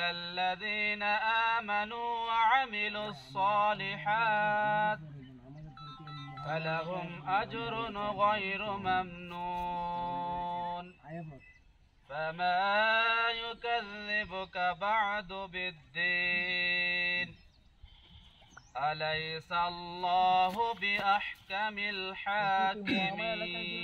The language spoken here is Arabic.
الذين آمنوا وعملوا الصالحات فلهم أجر غير ممنون. فما يكذبك بعد بالدين. أليس الله بأحكم الحاكمين؟